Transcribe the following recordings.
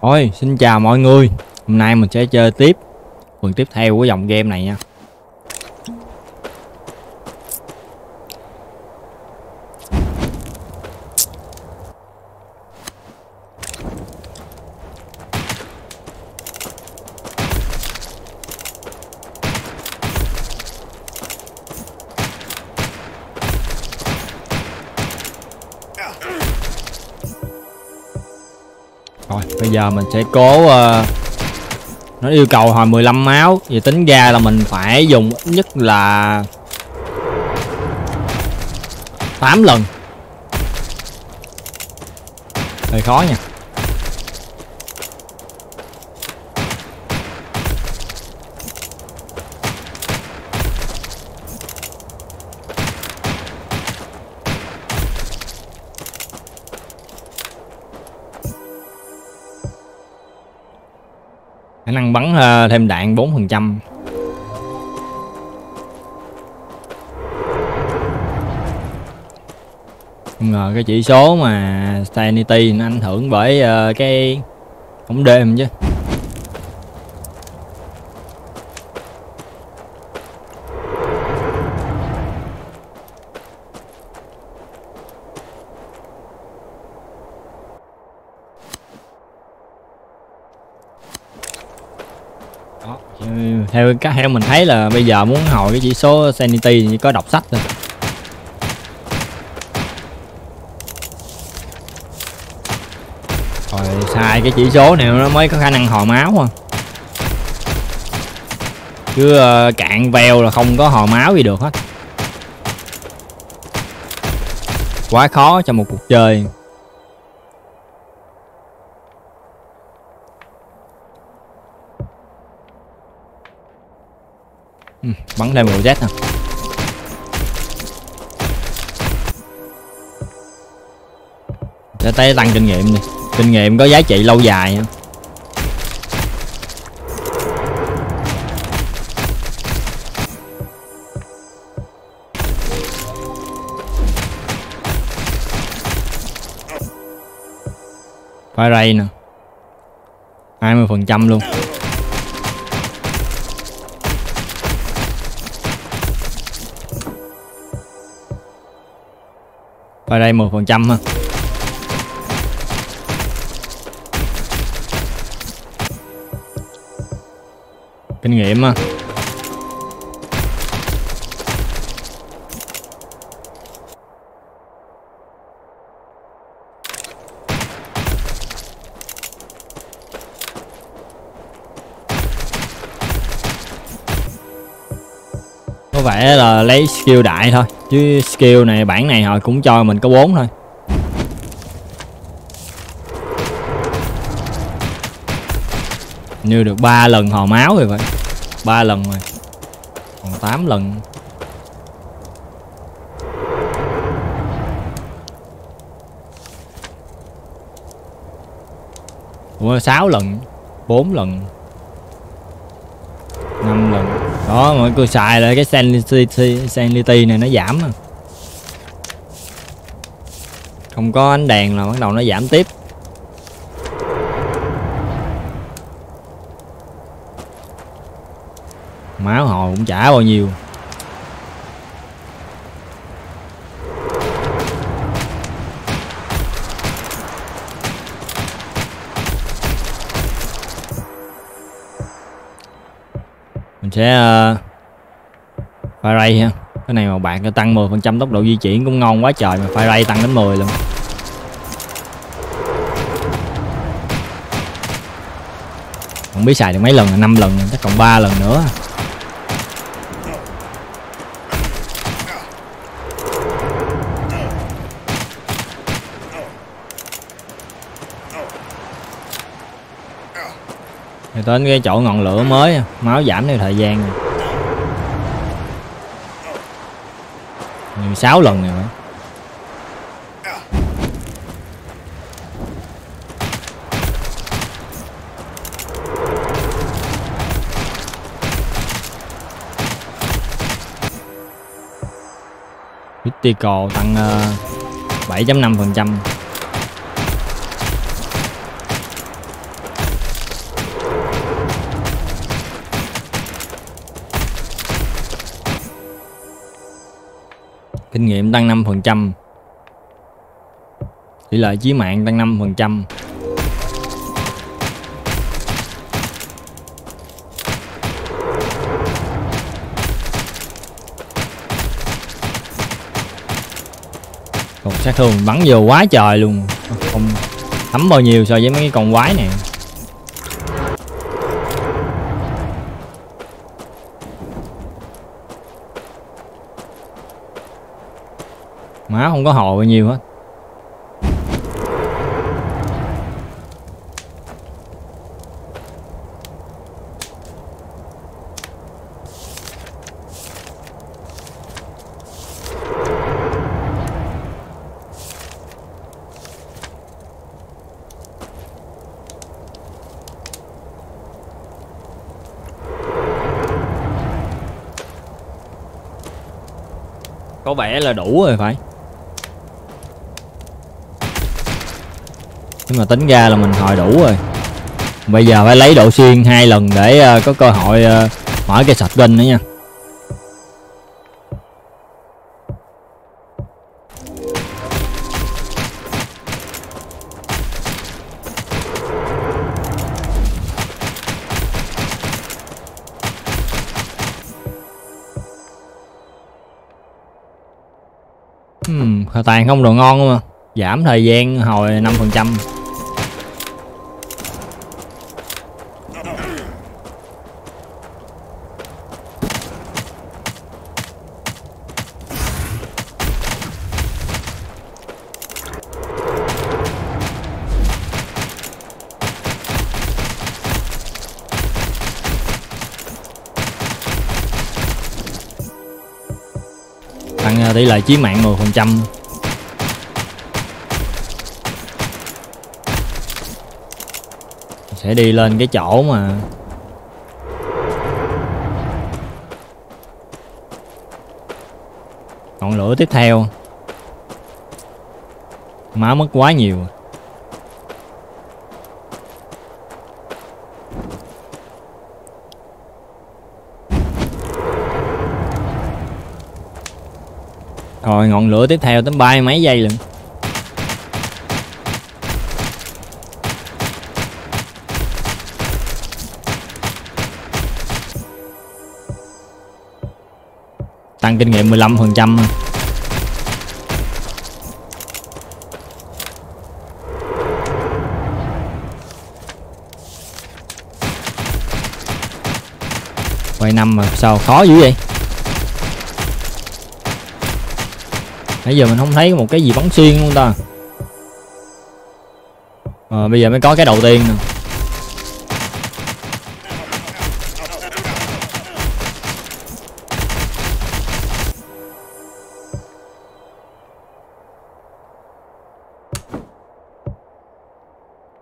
Ôi, xin chào mọi người. Hôm nay mình sẽ chơi tiếp Phần tiếp theo của dòng game này nha. Giờ mình sẽ cố uh, Nó yêu cầu hồi 15 máu. Vậy tính ra là mình phải dùng ít nhất là 8 lần. Hơi khó nha. Bắn uh, thêm đạn 4 phần trăm. Không ngờ cái chỉ số mà sanity nó ảnh hưởng bởi uh, cái bóng đêm chứ. Theo cái theo mình thấy là bây giờ muốn hồi cái chỉ số sanity thì chỉ có đọc sách thôi. Rồi sai cái chỉ số này nó mới có khả năng hồi máu à chứ uh, cạn veo là không có hồi máu gì được hết. Quá khó cho một cuộc chơi. Ừ, bắn thêm một Z nè để tay tăng kinh nghiệm đi. Kinh nghiệm có giá trị lâu dài nha Fire ray nè. 20 phần trăm luôn. Và đây 10% ha Kinh nghiệm ha có vẻ là lấy skill đại thôi, chứ skill này, bản này họ cũng cho mình có bốn thôi. Như được ba lần hò máu rồi vậy ba lần rồi. Còn 8 lần. Ủa 6 lần. 4 lần 5 lần đó mọi người xài lại cái sanity, sanity này nó giảm à. không có ánh đèn là bắt đầu nó giảm tiếp máu hồi cũng trả bao nhiêu sẽ ờ, uh, fire ray ha. Cái này mà bạn tăng 10 phần trăm tốc độ di chuyển cũng ngon quá trời mà fire ray tăng đến 10 luôn. Không biết xài được mấy lần năm lần chắc còn 3 lần nữa. Đến cái chỗ ngọn lửa mới máu giảm theo thời gian. Nhiều sáu lần rồi Critical tăng ờ, uh, 7.5% kinh nghiệm tăng 5% tỷ lệ chí mạng tăng 5% còn sát thương bắn vô quá trời luôn. Không thấm bao nhiêu so với mấy cái con quái này. Má không có hồ bao nhiêu hết. Có vẻ là đủ rồi phải. Nhưng mà tính ra là mình hồi đủ rồi. Bây giờ phải lấy độ xuyên hai lần để uh, có cơ hội uh, mở cái sạch ginh nữa nha. Hmm, tàn không đồ ngon không mà. Giảm thời gian hồi 5% trăm. Là chí mạng 10% sẽ đi lên cái chỗ mà ngọn lửa tiếp theo. Má mất quá nhiều. Rồi, ngọn lửa tiếp theo tới bay mấy giây lần tăng kinh nghiệm 15% quay năm mà sao khó dữ vậy? Nãy giờ mình không thấy một cái gì bắn xuyên luôn ta. À, bây giờ mới có cái đầu tiên nè.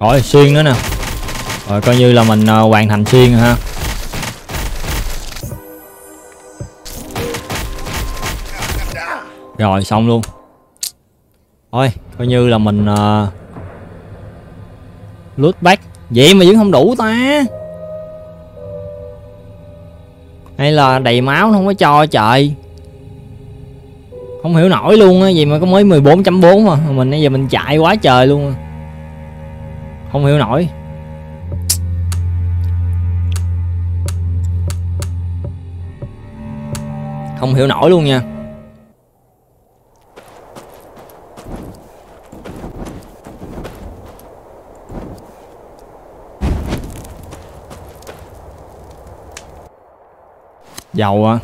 Rồi xuyên nữa nè. Rồi coi như là mình uh, hoàn thành xuyên rồi ha. Rồi xong luôn. Thôi coi như là mình uh, loot back. Vậy mà vẫn không đủ ta. Hay là đầy máu nó không có cho trời. Không hiểu nổi luôn á gì mà có mới 14.4 mà. Mình bây giờ mình chạy quá trời luôn à. không hiểu nổi. Không hiểu nổi luôn nha. Dầu à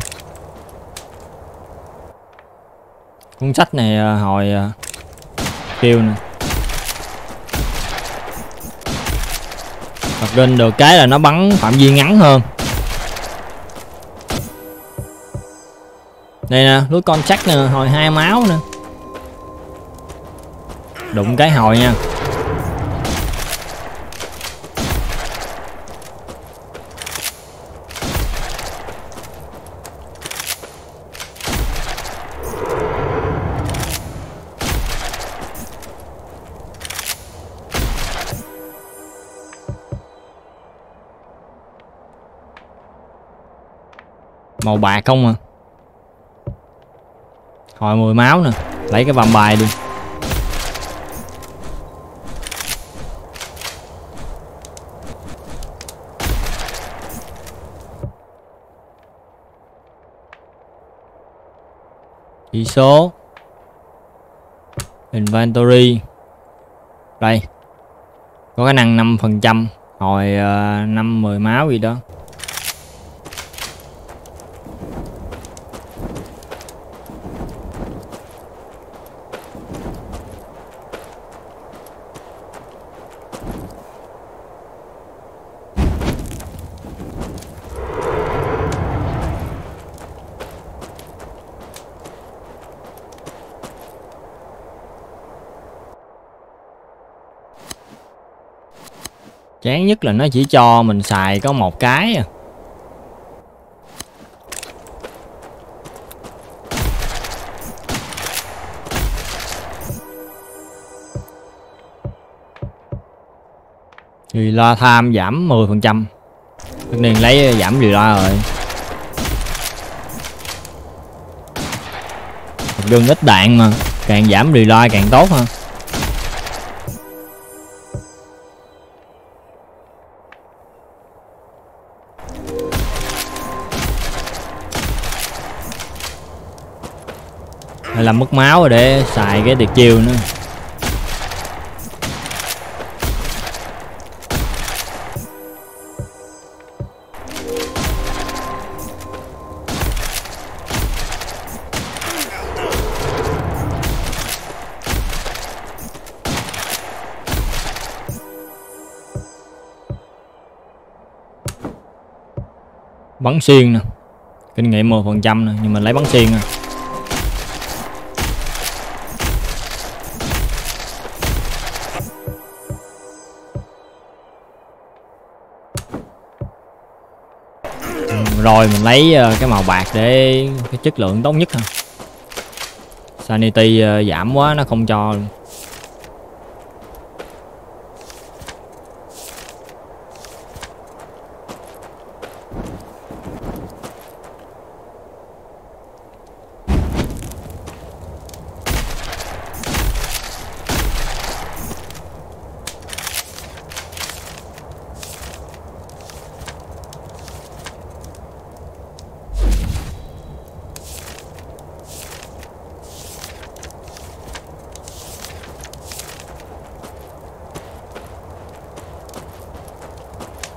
cuốn sách này à, hồi à, kêu nè. Thật lên được cái là nó bắn phạm vi ngắn hơn. Đây nè, lúa con chắc nè, hồi hai máu nè. Đụng cái hồi nha. Màu bạc không à? Hồi 10 máu nè. Lấy cái vòng bài đi. Chỉ số. Inventory. Đây. Có cái năng 5% hồi uh, 5 10 máu gì đó. Chán nhất là nó chỉ cho mình xài có một cái à. Thì lo tham giảm 10 phần trăm. Tất nhiên lấy giảm gì lo rồi. Đương ít đạn mà, càng giảm reload càng tốt hơn. Là mất máu rồi để xài cái tuyệt chiêu nữa. Bắn xuyên nè. Kinh nghiệm 10 phần trăm nè, nhưng mà lấy bắn xuyên nè à. Rồi mình lấy ờ, cái màu bạc để cái chất lượng tốt nhất ha sanity ờ, giảm quá nó không cho luôn.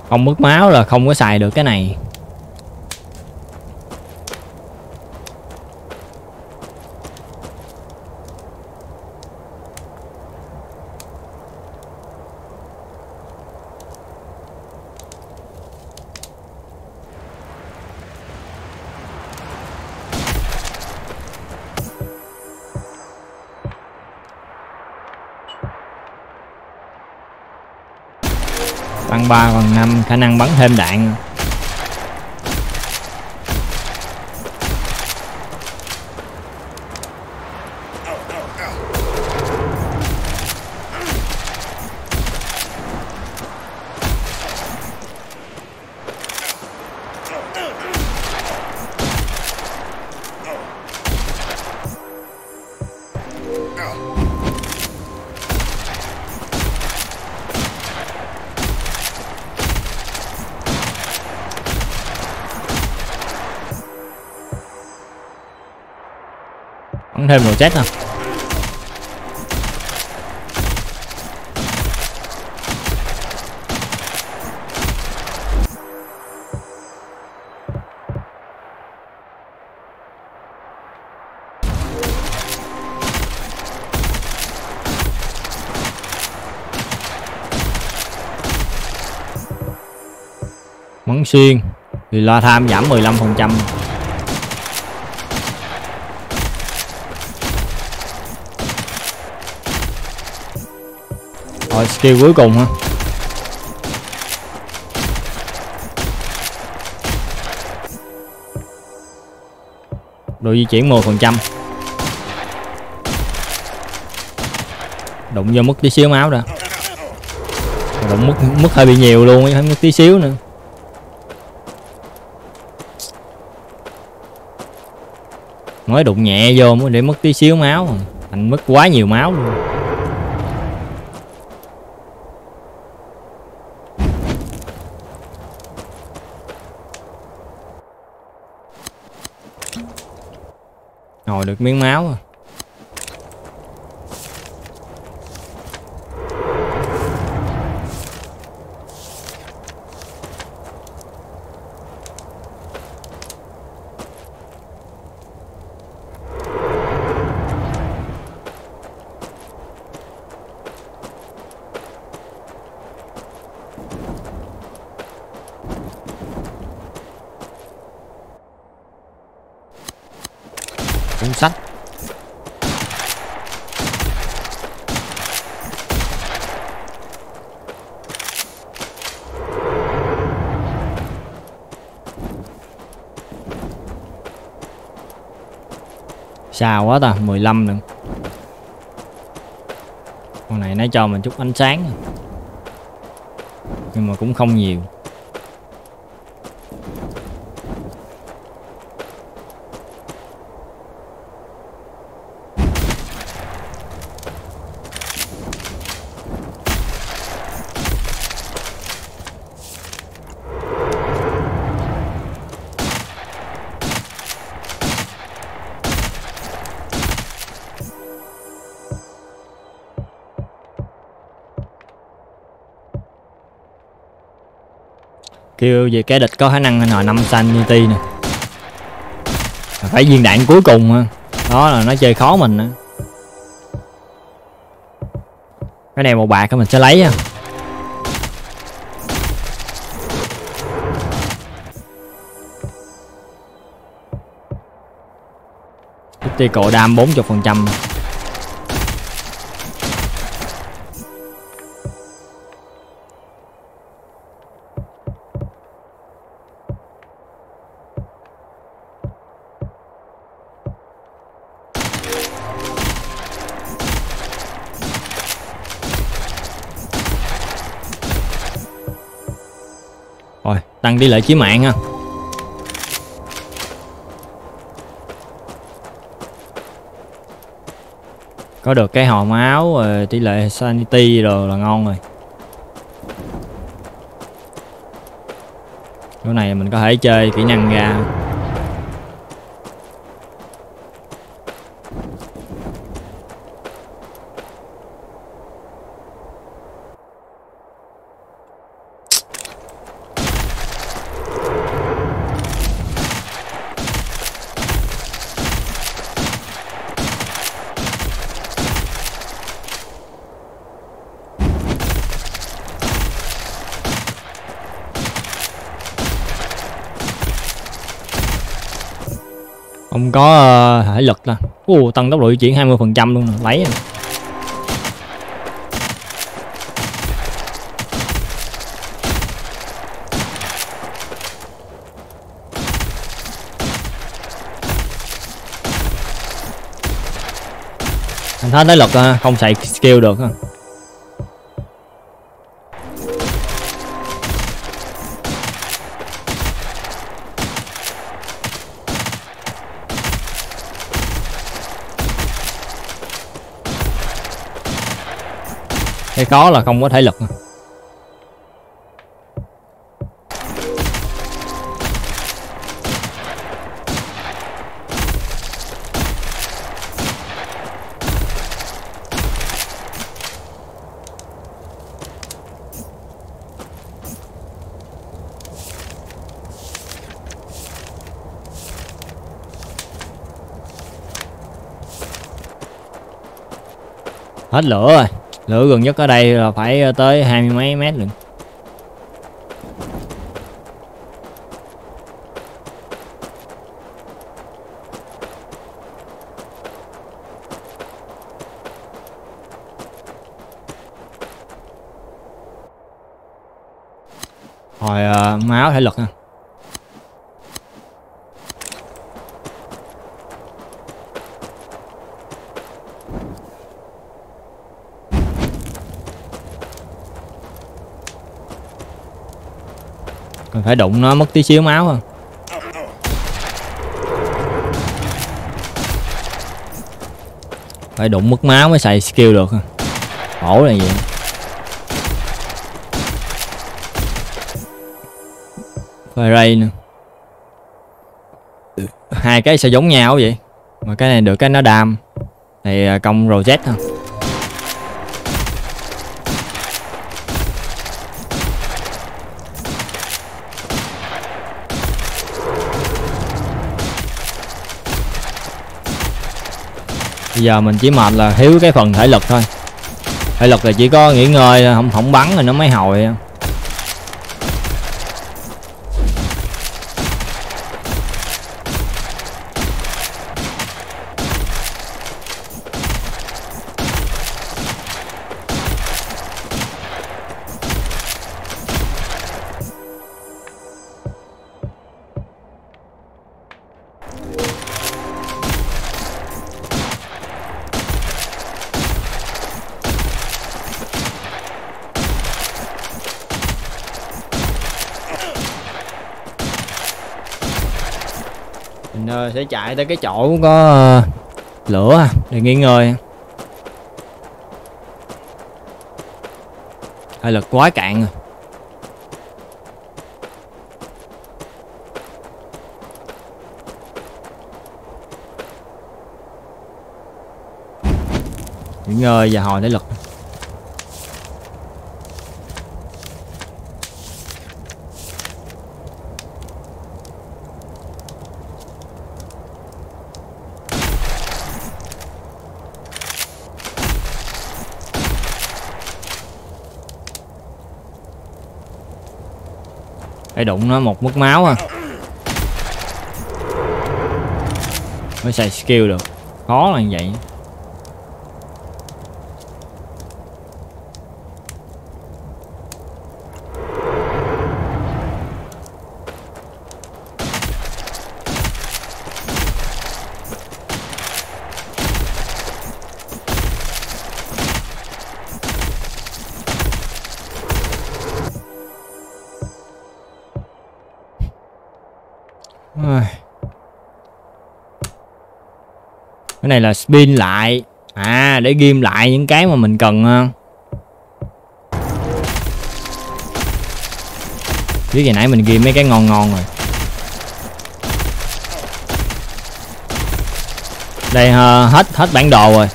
Không mất máu là không có xài được cái này. Ba 3 phần 5 khả năng bắn thêm đạn. Thêm đồ chết nào bắn xuyên thì loa tham giảm 15 phần trăm. Rồi skill cuối cùng ha độ di chuyển 10 phần trăm. Đụng vô mất tí xíu máu đã, đụng mất mất hơi bị nhiều luôn phải mất tí xíu nữa. Mới đụng nhẹ vô mới để mất tí xíu máu. Thành mất quá nhiều máu luôn. Ngồi được miếng máu rồi cuốn sách xa quá ta 15 nữa con này nó cho mình chút ánh sáng. Nhưng mà cũng không nhiều. Kêu về cái địch có khả năng n năm xanh ti nè. Phải viên đạn cuối cùng ha đó là nó chơi khó mình á. Cái này một bạc mình sẽ lấy á. Cổ đam 40 tăng tỷ lệ chí mạng ha. Có được cái hòm áo rồi tỷ lệ sanity rồi là ngon rồi. Chỗ này mình có thể chơi kỹ năng ra. Không có uh, thể lực nè uh, tăng tốc độ di chuyển 20 phần trăm luôn nè lấy nè anh thấy tới lực ờ, không xài skill được cái có là không có thể lực. Hết lửa rồi lửa gần nhất ở đây là phải ờ, tới hai mươi mấy mét luôn hồi ờ, uh, máu thể lực ha phải đụng nó, mất tí xíu máu không phải đụng mất máu mới xài skill được khổ là vậy phải ray nữa. Hai cái sẽ giống nhau vậy, mà cái này được cái nó đam. Thì à, công rosette thôi giờ mình chỉ mệt là thiếu cái phần thể lực thôi. Thể lực là chỉ có nghỉ ngơi không không bắn rồi nó mới hồi mình sẽ chạy tới cái chỗ có ờ, lửa à? để nghỉ ngơi. Hơi lực quá cạn rồi nghỉ ngơi và hồi lấy lực. Phải đụng nó một mất máu à. Mới xài skill được. Khó là như vậy. Cái này là spin lại. À để ghim lại những cái mà mình cần biết hồi nãy mình ghim mấy cái ngon ngon rồi. Đây uh, hết hết bản đồ rồi.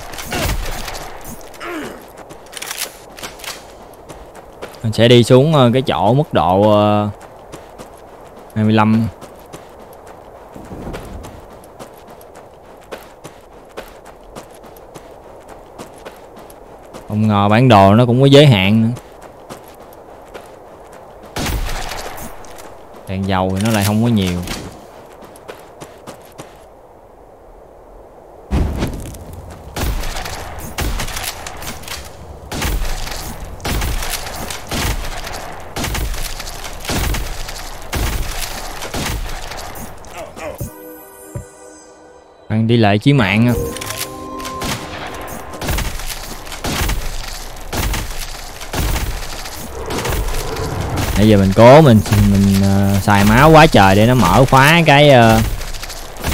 Mình sẽ đi xuống uh, cái chỗ mức độ ờ, uh, 25 ngò, bản đồ nó cũng có giới hạn nữa. Đèn dầu thì nó lại không có nhiều. Đi lại chí mạng à. Bây giờ mình cố mình mình uh, xài máu quá trời để nó mở khóa cái uh,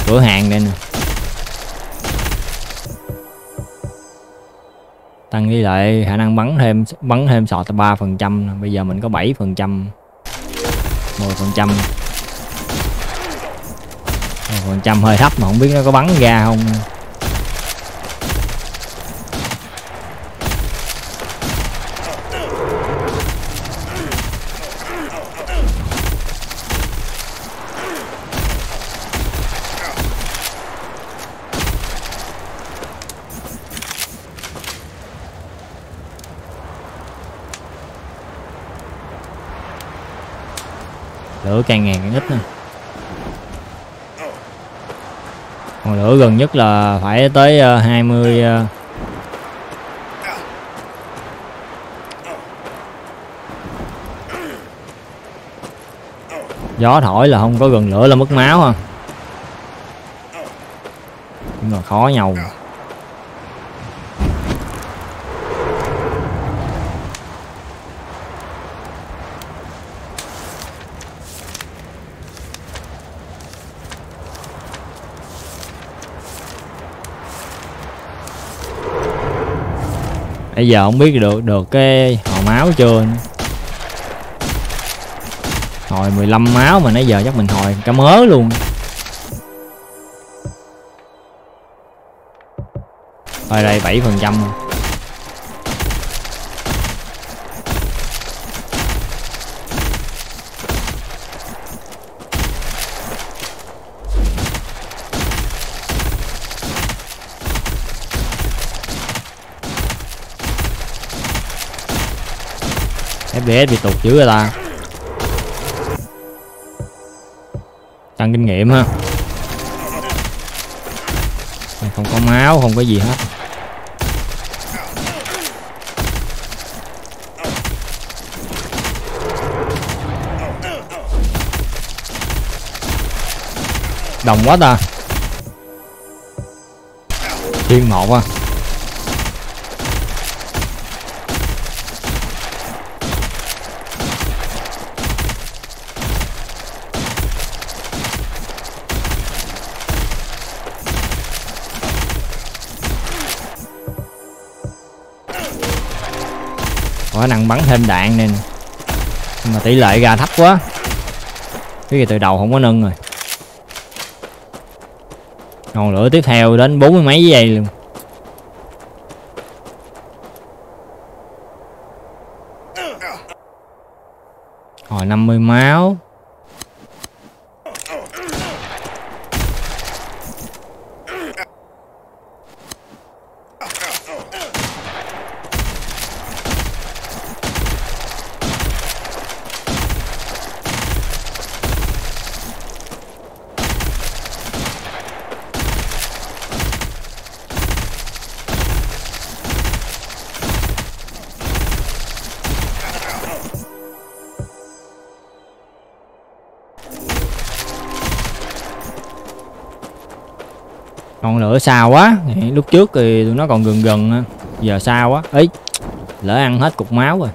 cửa hàng đây nè. Tăng đi lại khả năng bắn thêm bắn thêm sọt ba phần trăm bây giờ mình có 7 phần trăm 10 phần trăm. Phần trăm hơi thấp mà không biết nó có bắn ra không. Lửa càng ngày càng ít nữa còn lửa gần nhất là phải tới uh, 20 uh, gió thổi là không có gần lửa là mất máu ha. Nhưng mà khó nhau bây giờ không biết được được cái hồi máu chưa? Hồi 15 máu mà nãy giờ chắc mình hồi cả mớ luôn. Hồi đây 7 phần trăm. FPS bị tụt dữ rồi ta? Tăng kinh nghiệm ha. Không có máu, không có gì hết. Đồng quá ta. Thiên một à. Có khả năng bắn thêm đạn nên nhưng mà tỷ lệ ra thấp quá. Cái gì từ đầu không có nâng rồi. Còn lửa tiếp theo đến bốn mươi mấy giây luôn. Hồi 50 máu. Còn xa quá. Lúc trước thì tụi nó còn gần gần giờ xa quá. Ấy lỡ ăn hết cục máu rồi.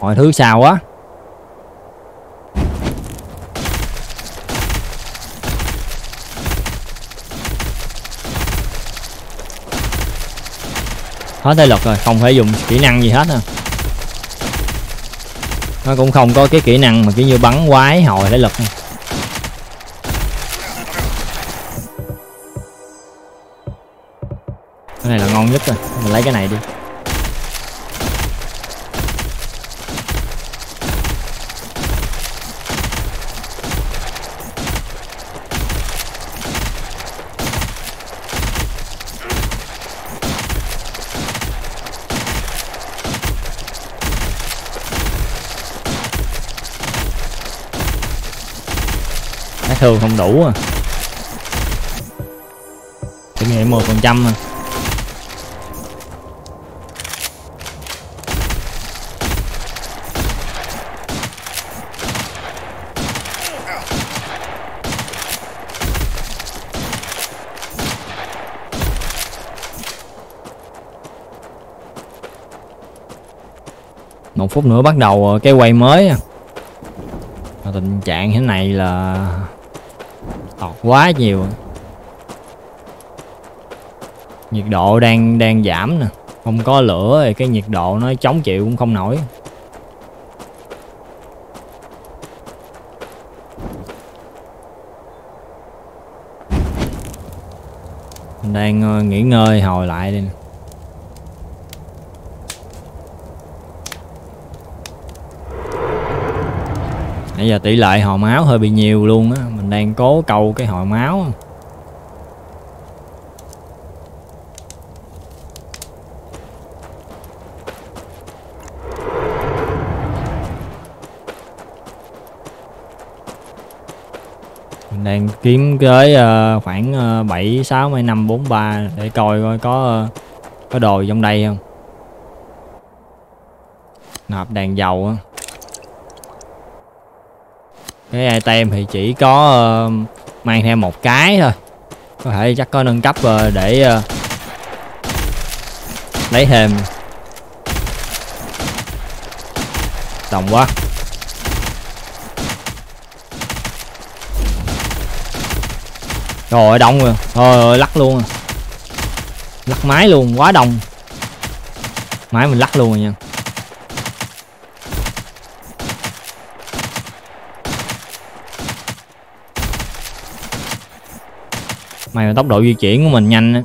Mọi thứ sao quá. Hết thể lực rồi, không phải dùng kỹ năng gì hết à nó cũng không có cái kỹ năng mà kiểu như bắn quái hồi thể lực này. cái này là ngon nhất rồi, mình lấy cái này đi thường không đủ à. Kinh nghiệm 10 phần trăm à. một phút nữa bắt đầu ờ, cái quay mới à. tình trạng thế này là quá nhiều. Nhiệt độ đang đang giảm nè. Không có lửa thì cái nhiệt độ nó chống chịu cũng không nổi. Mình đang ờ, nghỉ ngơi hồi lại đi nè. Nãy giờ tỷ lệ hồi máu hơi bị nhiều luôn á. Mình đang cố câu cái hồi máu. Mình đang kiếm tới uh, ờ, khoảng uh, bảy sáu mấy năm bốn ba để coi coi có uh, có đồ trong đây không. Nạp đèn dầu á cái item thì chỉ có uh, mang theo một cái thôi. Có thể chắc có nâng cấp uh, để uh, lấy thêm. Đồng quá. Trời ơi đông rồi. Thôi ơi lắc luôn. Lắc máy luôn quá đông Máy mình lắc luôn rồi nha. Mày tốc độ di chuyển của mình nhanh á.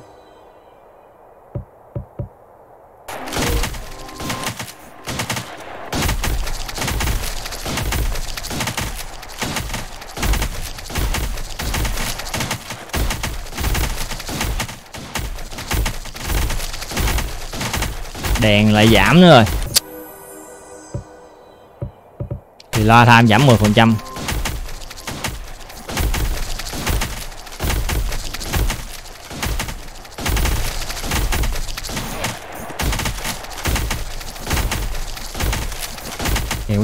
Đèn lại giảm nữa rồi. Thì loa tham giảm 10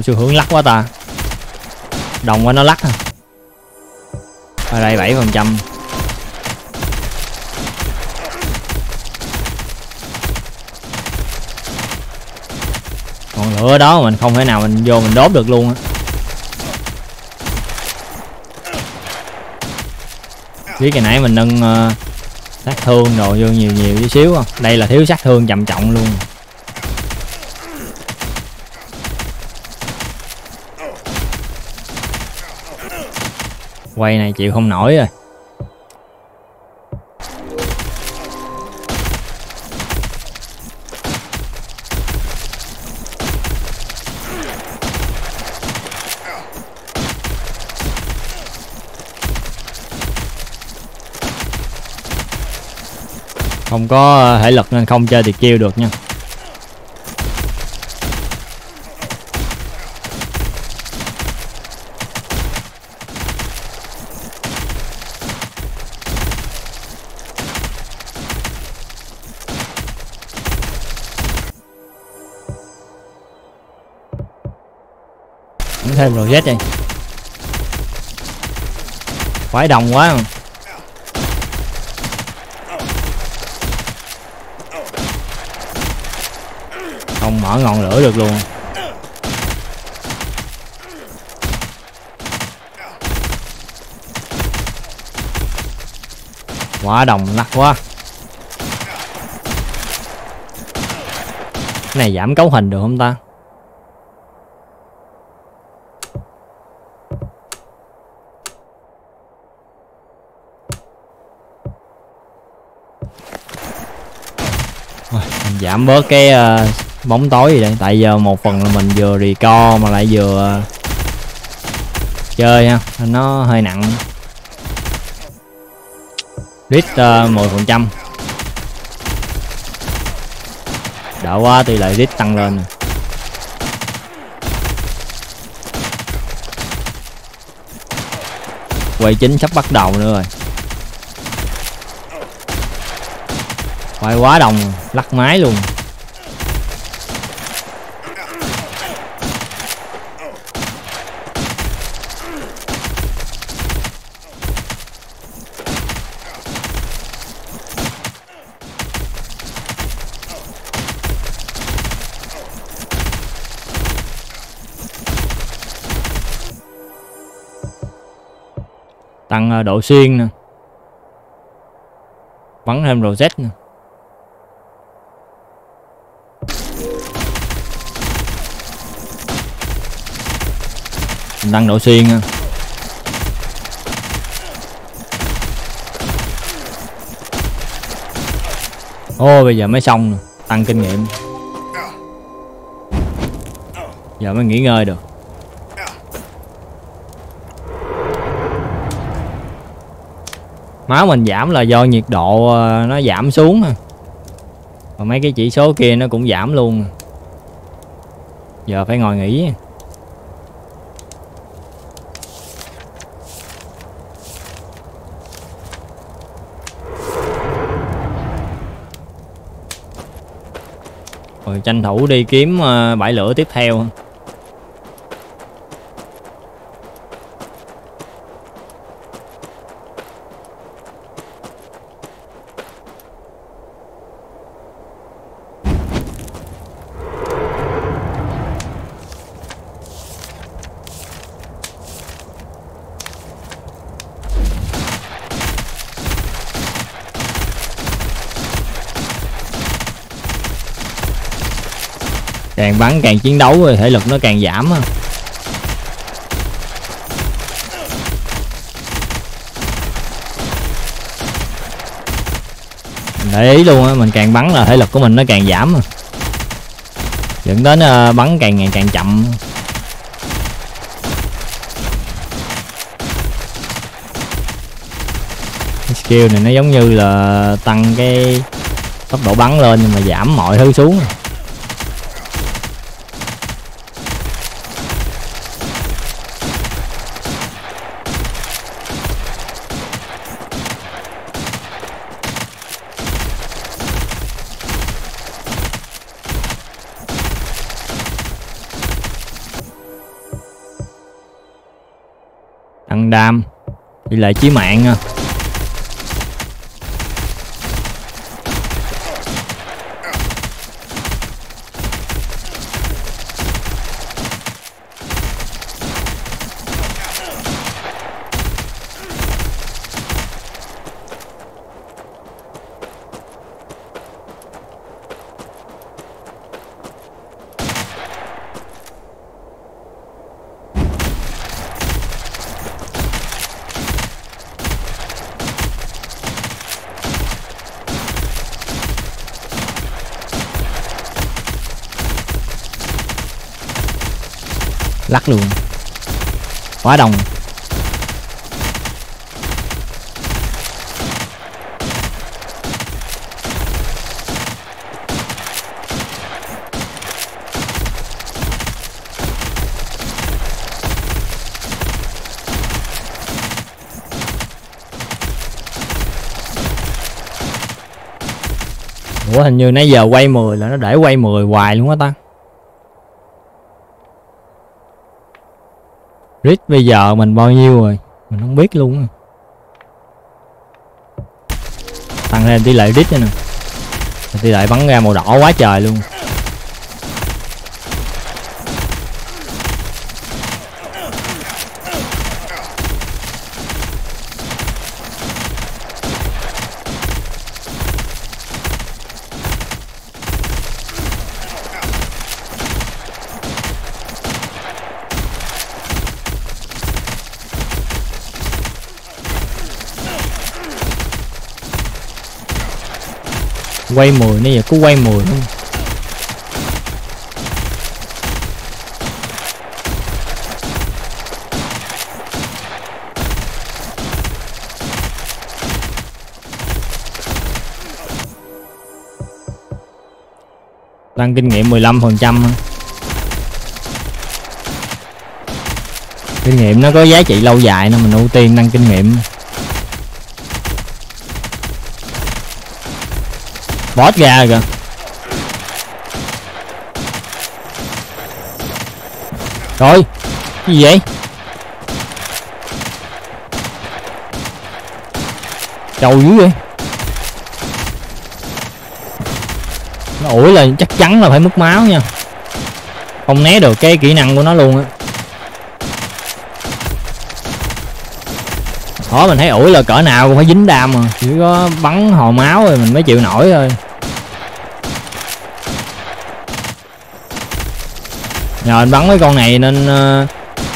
xu hướng lắc quá ta. Đồng quá nó lắc à. Ở đây bảy phần trăm. Còn lửa đó mình không thể nào mình vô mình đốt được luôn á. Biết cái nãy mình nâng uh, sát thương đồ vô nhiều nhiều chút xíu không đây là thiếu sát thương trầm trọng luôn. Quay này chịu không nổi rồi. Không có ờ, thể lực nên không chơi thì kêu được nha. Thêm rồi chết đi phải đồng quá không? Không mở ngọn lửa được luôn. Quá đồng lắc quá. Cái này giảm cấu hình được không ta? Giảm bớt cái uh, bóng tối gì đây? Tại giờ một phần là mình vừa record mà lại vừa ờ, chơi ha. Nó hơi nặng. Rít ờ, mười 10 phần trăm. Đỡ quá tỷ lệ rít tăng lên quay chính sắp bắt đầu nữa rồi. Quay quá đồng lắc máy luôn. Tăng ờ, độ xuyên nè. Bắn thêm rosette nè. Tăng độ xuyên ô, bây giờ mới xong tăng kinh nghiệm. Giờ mới nghỉ ngơi được. Máu mình giảm là do nhiệt độ ờ, nó giảm xuống còn mấy cái chỉ số kia nó cũng giảm luôn giờ phải ngồi nghỉ. Rồi tranh thủ đi kiếm ờ, bãi lửa tiếp theo. Càng bắn càng chiến đấu rồi thể lực nó càng giảm á. Để ý luôn á, mình càng bắn là thể lực của mình nó càng giảm à. dẫn đến ờ, bắn càng ngày càng chậm. Skill này nó giống như là tăng cái tốc độ bắn lên nhưng mà giảm mọi thứ xuống. Đi lại chí mạng nha lắc luôn. Quá đông. Ủa, hình như nãy giờ quay 10 là nó để quay 10 hoài luôn á ta. Rít bây giờ mình bao nhiêu rồi? Mình không biết luôn Tăng lên tỷ lệ rít nè. Tỷ lệ bắn ra màu đỏ quá trời luôn. Quay 10 nãy giờ cứ quay 10 luôn tăng kinh nghiệm 15 phần trăm kinh nghiệm nó có giá trị lâu dài nên mình ưu tiên tăng kinh nghiệm. Boss ra kìa. Rồi, cái gì vậy? Trâu dữ vậy. Nó ủi là chắc chắn là phải mất máu nha. Không né được cái kỹ năng của nó luôn á. Đó, mình thấy ủi là cỡ nào cũng phải dính đam mà. Chỉ có bắn hồ máu rồi mình mới chịu nổi thôi. Nhờ anh bắn mấy con này nên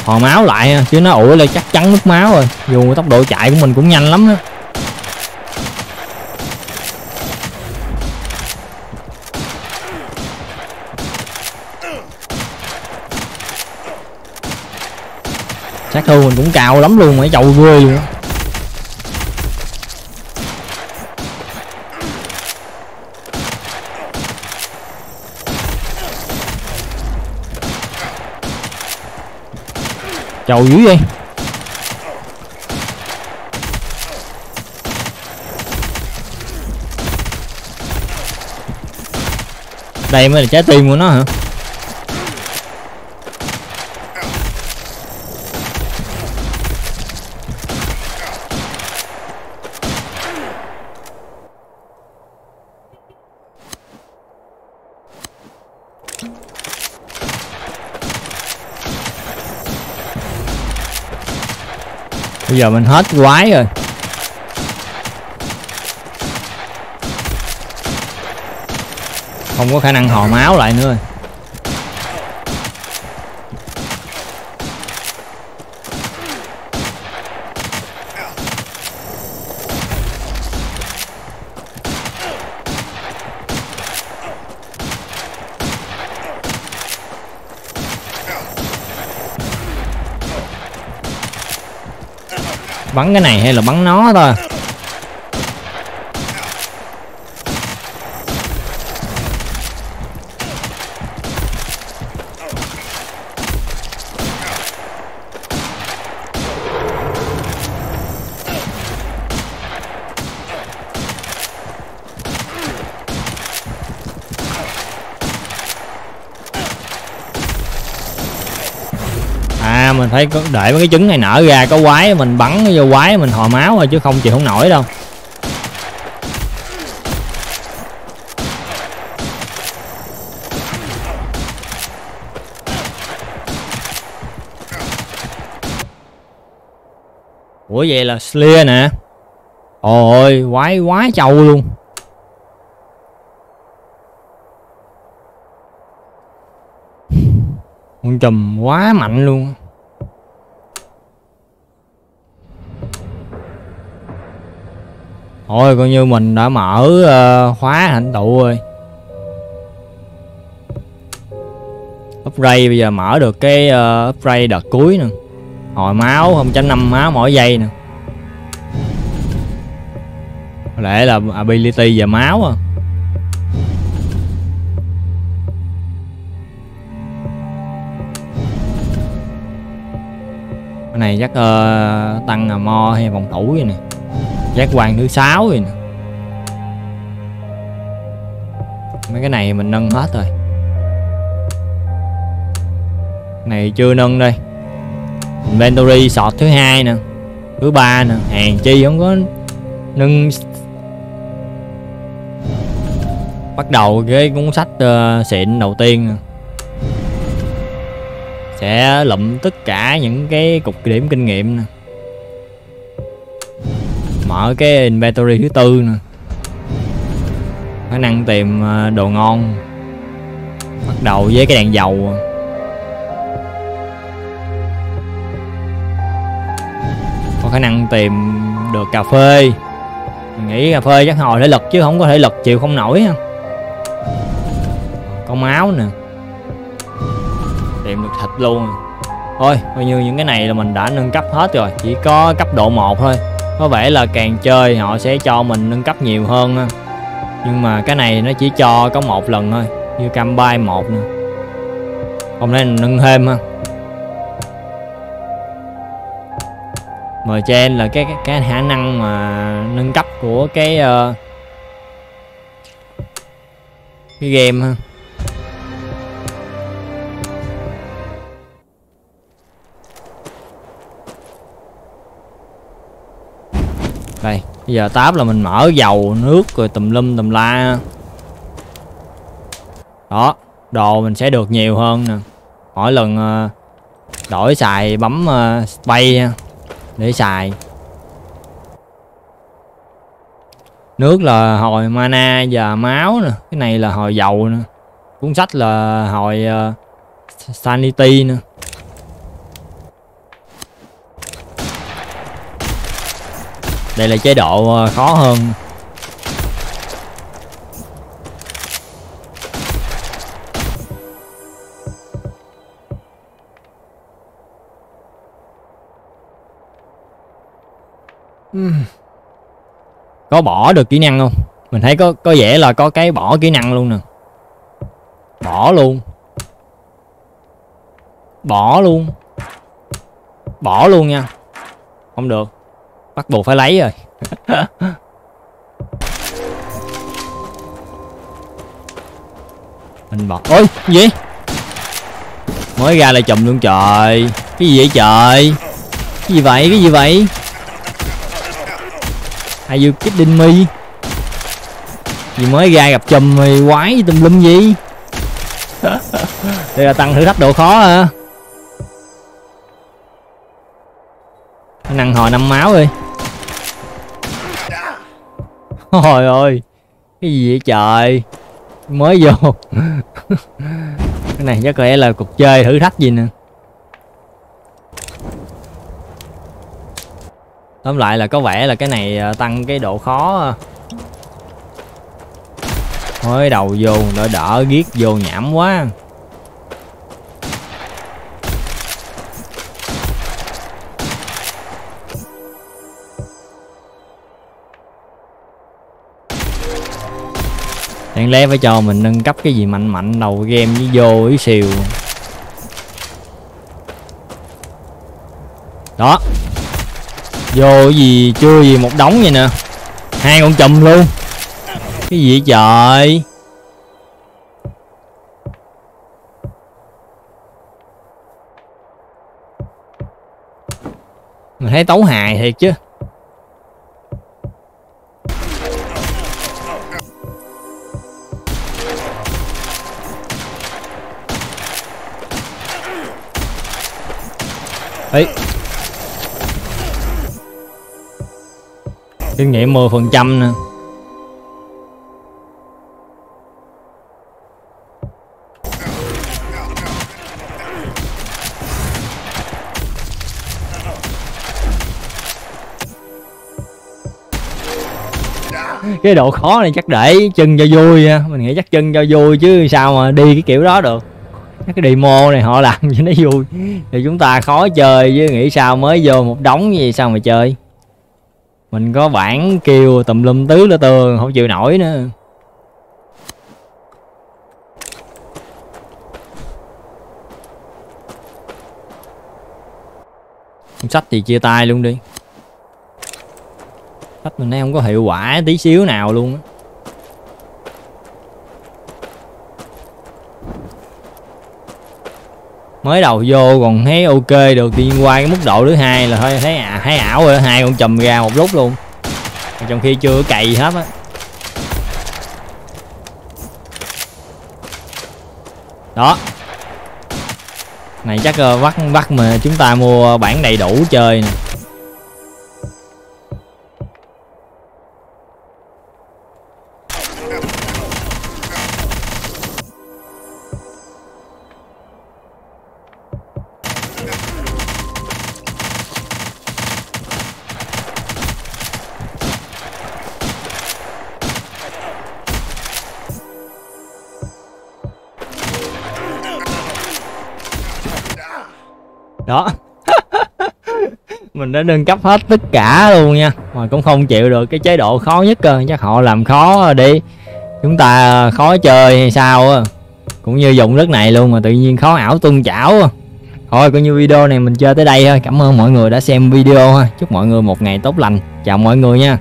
uh, máu lại chứ nó ủi là chắc chắn mất máu rồi dù tốc độ chạy của mình cũng nhanh lắm á sát thương mình cũng cao lắm luôn mà chậu ghê luôn đó. Chầu dữ vậy. Đây mới là trái tim của nó hả? Giờ mình hết quái rồi không có khả năng hò máu lại nữa rồi. Bắn cái này hay là bắn nó thôi à mình phải để đợi mấy cái trứng này nở ra, có quái mình bắn vô quái mình hồi máu thôi chứ không chịu không nổi đâu. Ủa vậy là Slayer nè. Ôi quái quái trâu luôn. Con chùm quá mạnh luôn. Thôi coi như mình đã mở uh, khóa hạnh tụ rồi. Upgrade bây giờ mở được cái uh, upgrade đợt cuối nè. Hồi máu 0.5 máu mỗi giây nè. Có lẽ là ability và máu à. Cái này chắc uh, tăng là mo hay vòng thủ vậy nè giác quan thứ sáu rồi nè. Mấy cái này mình nâng hết rồi. Này chưa nâng đây. Inventory sọt thứ hai nè thứ ba nè hàng chi không có nâng. Bắt đầu cái cuốn sách uh, xịn đầu tiên nè. Sẽ lụm tất cả những cái cục điểm kinh nghiệm nè mở cái inventory thứ tư nè. Khả năng tìm à, đồ ngon. Bắt đầu với cái đèn dầu à. có khả năng tìm được cà phê. Mình nghĩ cà phê chắc hồi thể lực chứ không có thể lực chịu không nổi ha. Con máu nè. Tìm được thịt luôn. Thôi, coi như những cái này là mình đã nâng cấp hết rồi. Chỉ có cấp độ 1 thôi có vẻ là càng chơi họ sẽ cho mình nâng cấp nhiều hơn nhưng mà cái này nó chỉ cho có một lần thôi như cam bay một nữa hôm nay mình nâng thêm ha. Mời trên là cái, cái cái khả năng mà nâng cấp của cái uh, cái game ha. Đây bây giờ táp là mình mở dầu nước rồi tùm lum tùm la. Đó đồ mình sẽ được nhiều hơn nè. Mỗi lần ờ, đổi xài bấm ờ, bay nha, để xài. Nước là hồi mana và máu nè cái này là hồi dầu nè. Cuốn sách là hồi ờ, sanity nè. Đây là chế độ ờ, khó hơn. Có bỏ được kỹ năng không? Mình thấy có có vẻ là có cái bỏ kỹ năng luôn nè. Bỏ luôn. Bỏ luôn. Bỏ luôn nha. Không được bắt buộc phải lấy rồi. Mình bỏ. Ôi gì? Mới ra lại chùm luôn trời. Cái gì vậy trời? Cái gì vậy? Cái gì vậy? Ai you kidding me? Gì mới ra gặp chùm mày quái tùm lum gì? Đây là tăng thử thách độ khó hả? Năng hồi năm máu đi. Trời ơi, Cái gì vậy trời? Mới vô. Cái này chắc có lẽ là cuộc chơi thử thách gì nè. Tóm lại là có vẻ là cái này à, tăng cái độ khó. À. Mới đầu vô, đỡ đỡ giết vô nhảm quá. Đáng lẽ phải cho mình nâng cấp cái gì mạnh mạnh đầu game với vô ý xìu. Đó. Vô gì, chưa gì một đống vậy nè. Hai con chùm luôn. Cái gì vậy trời? Mình thấy tấu hài thiệt chứ. Ấy kinh nghiệm 10 phần trăm nè. Cái độ khó này chắc để chân cho vui mình nghĩ chắc chân cho vui chứ sao mà đi cái kiểu đó được cái demo này họ làm cho nó vui. Thì chúng ta khó chơi chứ nghĩ sao mới vô một đống gì sao mà chơi. Mình có bản kêu tùm lum tứ là tường không chịu nổi nữa. Sách thì chia tay luôn đi. Sách mình thấy không có hiệu quả tí xíu nào luôn á. Mới đầu vô còn thấy ok được tiên qua cái mức độ thứ hai là thôi thấy à, thấy ảo rồi hai con chùm ra một lúc luôn. Trong khi chưa cày hết á. Đó. Này chắc ờ, bắt bắt mà chúng ta mua bản đầy đủ chơi nè. Mình đã nâng cấp hết tất cả luôn nha. Mà cũng không chịu được cái chế độ khó nhất cơ, chắc họ làm khó đi. Chúng ta khó chơi hay sao á, cũng như dùng đất này luôn mà tự nhiên khó ảo tung chảo thôi, coi như video này mình chơi tới đây thôi. Cảm ơn mọi người đã xem video ha. Chúc mọi người một ngày tốt lành. Chào mọi người nha.